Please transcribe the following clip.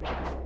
you